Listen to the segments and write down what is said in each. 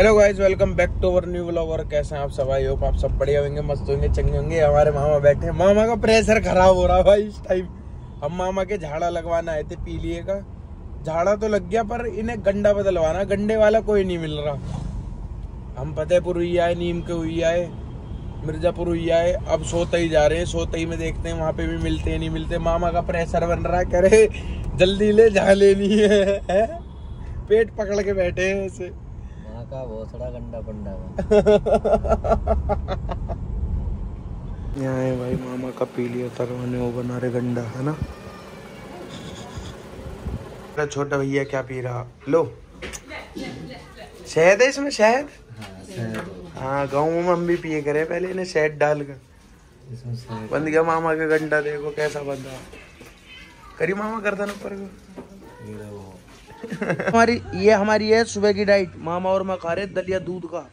Hello guys welcome back to our new vlog और कैसे हैं आप सब? आई होप आप सब बढ़िया होंगे, मस्त होंगे, चंगे होंगे। हमारे मामा बैठे हैं। मामा का प्रेशर खराब हो रहा भाई इस टाइम हम मामा के झाड़ा लगवाना आए थे पीलिए का। झाड़ा तो लग गया, पर इन्हें गंडा बदलवाना। गंडे वाला कोई नहीं मिल रहा। हम फतेहपुर हुई आए नीम के हुई आए, मिर्जापुर हुई आए। अब सोते ही जा रहे हैं। सोते ही में देखते हैं, वहाँ पे भी मिलते नहीं मिलते। मामा का प्रेशर बन रहा है। कह रहे, जल्दी ले जा लेनी है? पेट पकड़ के बैठे हैं ऐसे। का भोसड़ा गंडा पंडा यहाँ है भाई मामा का पीलिया करवाने वो बना रहे गंडा है ना? छोटा भैया क्या पी रहा? लो। शहद है इसमें शहद? हाँ गाँव में हम भी पिए करे पहले इन्हें शहद डाल कर। बंद गया मामा का गंडा देखो कैसा बंदा। करी मामा करता ना ऊपर को? हमारी, ये हमारी है सुबह की डाइट। मामा और मैं खा रहे दलिया दूध का।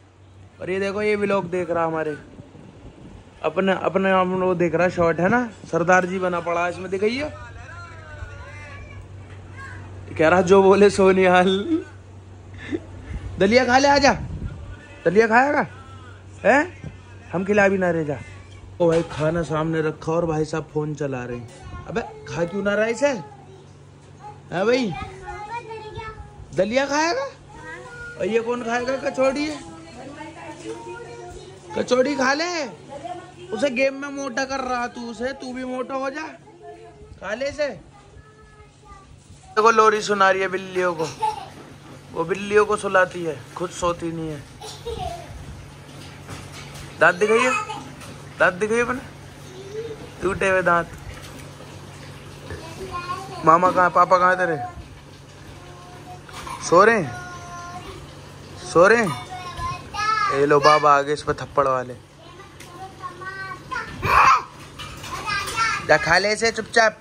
और ये देखो, ये व्लॉग देख रहा हमारे। अपने अपने आप वो देख रहा शॉर्ट है ना? सरदार जी बना पड़ा इसमें, दिखाइए। कह रहा, जो बोले सोनिहाल दलिया खा ले, आजा। दलिया खाएगा? है? हम खिला भी ना रहे, जा। ओ भाई, खाना सामने रखा और भाई साहब फ़ोन चला रहे अबे, खा क्यों ना रहा इसे? है भाई? दलिया खाएगा? और ये कौन खाएगा? कचौड़ी कचौड़ी खा ले। उसे गेम में मोटा कर रहा तू उसे। तू भी मोटा हो जा। खा ले इसे। देखो, लोरी सुना रही है बिल्लियों को। वो बिल्लियों को सुलाती है। खुद सोती नहीं है। दांत दिखाइए। दांत दिखाइए अपने। टूटे हुए दांत। मामा कहाँ पापा कहाँ तेरे? सो रहे हैं? सो रहे हैं? ए लो बाबा आगे इस पे थप्पड़ वाले। जा खा ले इसे चुपचाप।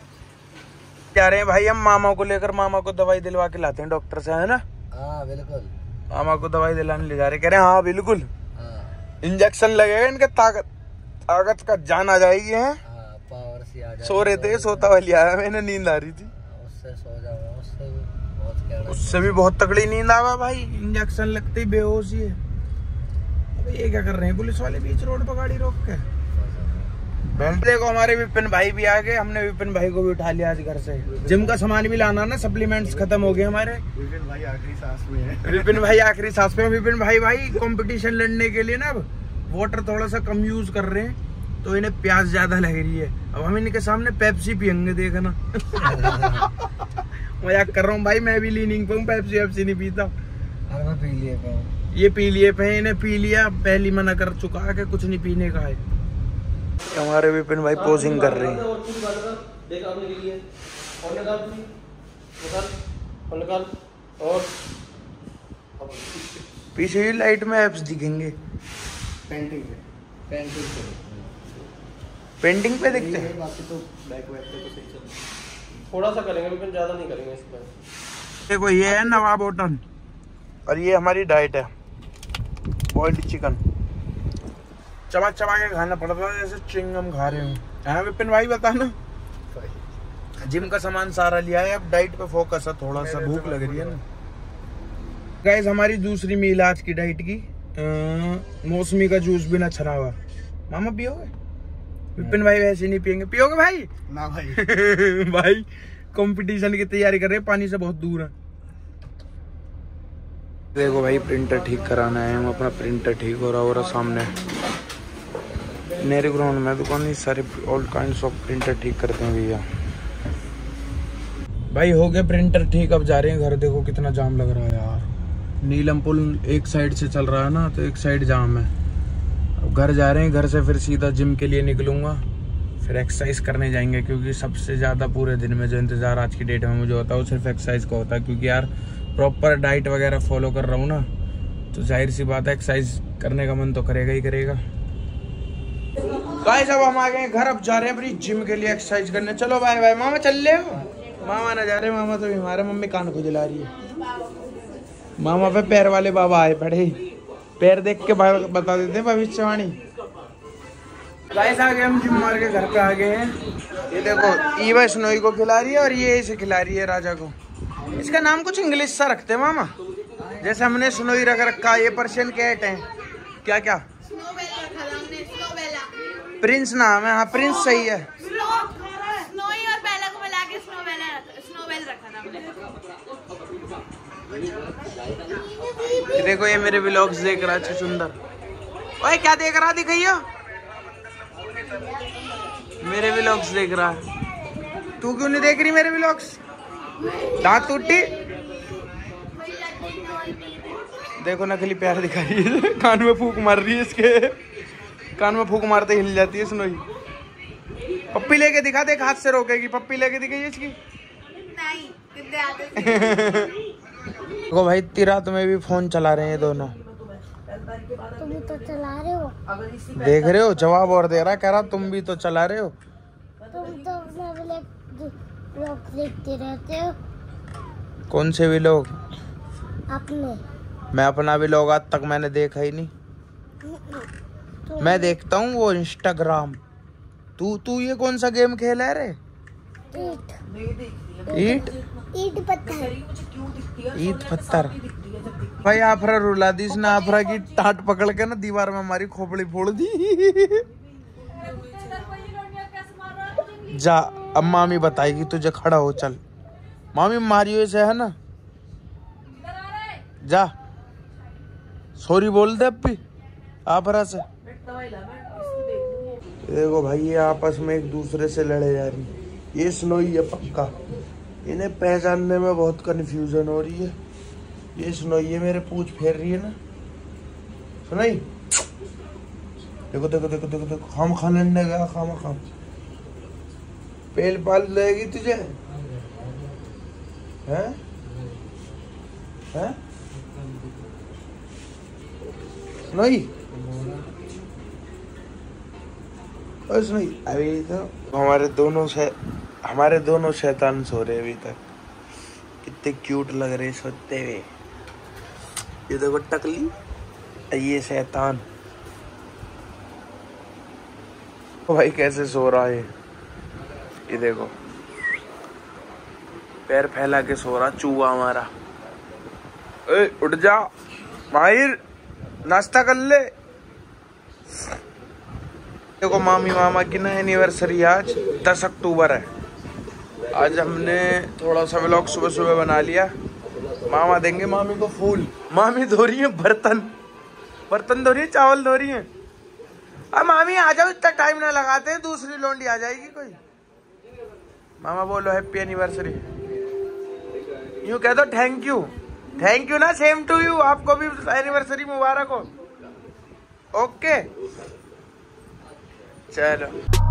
जा रहे हैं भाई हम मामा को लेकर मामा को दवाई दिलवा के लाते हैं डॉक्टर से है ना? हाँ बिल्कुल। मामा को दवाई दिलाने ले जा रहे कह रहे हैं हाँ बिल्कुल। हाँ। इंजेक्शन लगेगा इनके ताकत ताकत का जान आ जाएगी है? हाँ पावर से आ जाए सो रहे थे सोता वाली आया मैंने नींद आ रही थी। उससे सो जाओ उससे भी बहुत क्या उससे भी बहुत तगड़ी नींद आवा भाई। इंजेक्शन लगते ही बेहोशी है अबे ये क्या कर रहे हैं? पुलिस वाले बीच रोड पर गाड़ी रोक के? बेल्ट देखो हमारे विपिन भाई भी आ गए। हमने विपिन भाई को भी उठा लिया आज घर से। जिम का सामान भी लाना ना सप्लीमेंट्स खत्म हो गए हमारे। विपिन भाई आखिरी सांस में है। विपिन भाई आखिरी सांस में। हैं। विपिन भाई भाई कंपटीशन लड़ने के लिए ना अब वाटर थोड़ा सा कम यूज़ कर रहे हैं तो इन्हें प्यास ज़्यादा लग रही है। अब हम इनके सामने पेप्सी पियेंगे देखना। मज़ाक कर रहा हूँ भाई मैं भी लीनिंग पे हूँ पेप्सी वेप्सी नहीं पीता। मैं पी लिए ये पी लिए पे इन्हें पी लिया पहली मना कर चुका है कि कुछ नहीं पीने का है। हमारे विपिन भाई पोजिंग कर रहे हैं। पीछे ही लाइट में एप्स दिखेंगे। पेंटिंग पे। पेंटिंग से पेंटिंग पे दिखते हैं। बाकी तो बैक वैक पे तो सही चल रहा है। थोड़ा सा करेंगे लेकिन ज़्यादा नहीं करेंगे इस पर। देखो ये है नवाब होटल और ये हमारी डाइट है बॉइल्ड चिकन। चबा चबा के खाना पड़ता है जैसे चिंगम खा रहे हो। हाँ विपिन भाई बता ना। जिम का सामान सारा लिया है अब डाइट पे फोकस है थोड़ा सा भूख लग रही है ना। गाइस हमारी दूसरी मील आज की डाइट की। मौसमी का जूस बिना छना हुआ। मामा पियोगे? विपिन भाई वैसे नहीं पियेंगे। पियोगे भाई? ना भाई। भाई कंपटीशन की तैयारी कर रहे हैं पानी से बहुत दूर है। देखो भाई प्रिंटर ठीक कराना है हम अपना प्रिंटर ठीक हो रहा हो रहा सामने। मेरे ग्राउंड में दुकान सारे ऑल काइंड ऑफ़ प्रिंटर ठीक करते हैं भैया। भाई हो गए प्रिंटर ठीक अब जा रहे हैं घर। देखो कितना जाम लग रहा है यार। नीलम पुल एक साइड से चल रहा है ना तो एक साइड जाम है। अब घर जा रहे हैं, घर से फिर सीधा जिम के लिए निकलूँगा। फिर एक्सरसाइज करने जाएँगे, क्योंकि सबसे ज़्यादा पूरे दिन में जो इंतज़ार आज की डेट में मुझे होता है, वो सिर्फ़ एक्सरसाइज का होता है। क्योंकि यार प्रॉपर डाइट वगैरह फॉलो कर रहा हूँ ना तो ज़ाहिर सी बात है एक्सरसाइज करने का मन तो करेगा ही करेगा। गाइस अब हम आ गए घर, अब जा रहे हैं अपनी जिम के लिए एक्सरसाइज करने। चलो बाय बाय मामा, चल ले हो? मामा ना जा रहे, मामा तो हमारे मम्मी कान खुजला रही है। मामा पे पैर वाले बाबा आए पड़े पैर देख के बता देते हैं भविष्यवाणी गाइस आ गए हम जिम मार के घर पे आ गए हैं। ये देखो ईवा स्नोई को खिला रही है और ये इसे खिला रही है राजा को। इसका नाम कुछ इंग्लिश सा रखते हैं मामा। जैसे हमने स्नोई रख रखा ये पर्शियन कैट है। क्या क्या स्नोवेल रखा था हमने स्नोवेला प्रिंस नाम है हाँ प्रिंस सही है स्नो स्नोई और बेला को मिला के स्नोवेला स्नोवेल रखा था हमने ये देखो ये मेरे व्लॉग्स देख रहा है सुंदर ओए क्या देख रहा दिखाइयो। मेरे व्लॉग्स देख रहा है। तू क्यों नहीं देख रही मेरे व्लॉग्स दांत टूटी? देखो नकली प्यार दिखाई है। कान में फूक मार रही है इसके। कान में फूक मारते हिल जाती है सुनोई पप्पी लेके दिखा देख हाथ से रोकेगी। पप्पी लेके दिखाई इसकी। नहीं देखो भाई इतनी रात में भी फ़ोन चला रहे हैं दोनों। तुम तो चला रहे हो? देख रहे हो? जवाब और दे रहा कह रहा तुम भी तो चला रहे हो? तुम तो अपना ब्लॉग देखते रहते हो। कौन से भी लोग अपने। मैं अपना भी लोग आज तक मैंने देखा ही नहीं। तुम मैं देखता हूँ वो इंस्टाग्राम तू तू ये कौन सा गेम खेला है रे? ईट। ईट? ईट? पत्थर। ईट पत्थर। भाई आफरा रुला दी इसने आफरा की टाट पकड़ के ना दीवार में हमारी खोपड़ी फोड़ दी। जा अब मामी बताएगी तुझे खड़ा हो चल। मामी मारियो से है ना? जा। सॉरी बोल दे अब भी आफरा से। देखो भाई ये आपस में एक दूसरे से लड़े जा रही ये स्नोई है पक्का। इन्हें पहचानने में बहुत कंफ्यूजन हो रही है। ये स्नोई है मेरे पूछ फेर रही है ना? सुनाई? देखो देखो देखो देखो देखो। हम खाने ने गया खामा, खाम। पेल पाल लेगी तुझे? हैं? हैं? सुनाई? और सुनाई अभी तो हमारे दोनों से हमारे दोनों शैतान सो रहे अभी तक। कितने क्यूट लग रहे सोते हुए। ये देखो टकली, ये शैतान। भाई कैसे सो रहा है? ये देखो। पैर फैला के सो रहा, चूहा हमारा। ए, उठ जा। माहिर, नाश्ता कर ले। देखो मामी मामा की ना एनिवर्सरी आज, दस अक्टूबर है। आज हमने थोड़ा सा व्लॉग सुबह सुबह बना लिया। मामा देंगे मामी को फूल। मामी धो रही है, बर्तन। बर्तन धो रही है, चावल धो रही है। अब मामी आ जाओ, इतना टाइम ना लगाते हैं, दूसरी लोंडी आ जाएगी कोई। मामा बोलो हैप्पी एनिवर्सरी यूँ कह दो थैंक यू थैंक यू ना सेम टू यू आपको भी एनिवर्सरी मुबारक हो। ओके चलो।